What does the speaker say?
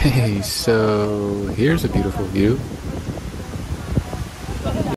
Hey, so here's a beautiful view.